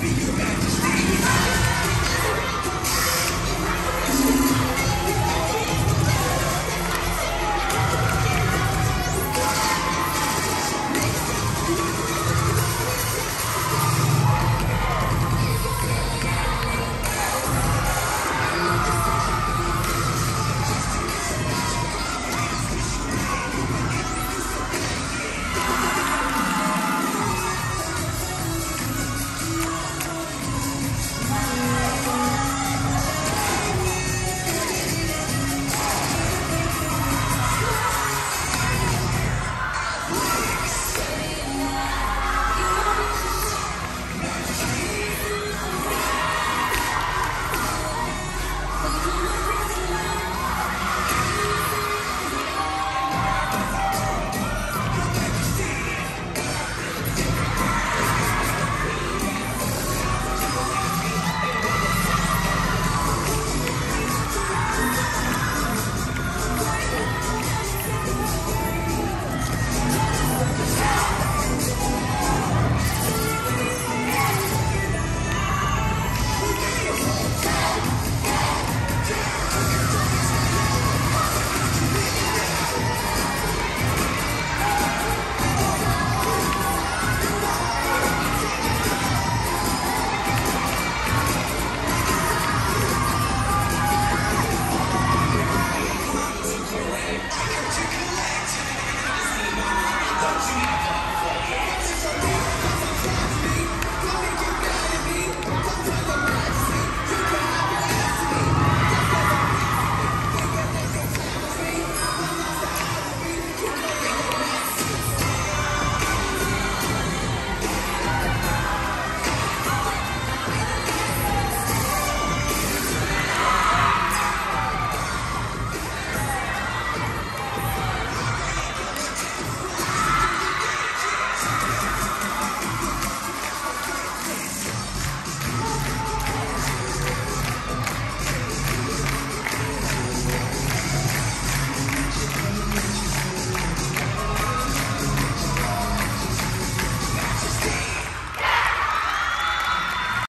be your